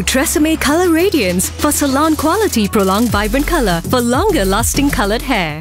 New Tresemme Color Radiance for salon quality prolonged vibrant color for longer lasting colored hair.